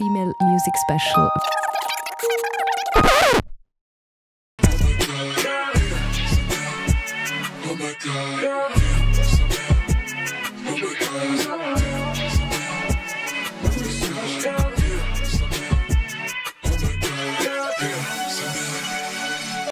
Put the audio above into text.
female music special. Oh.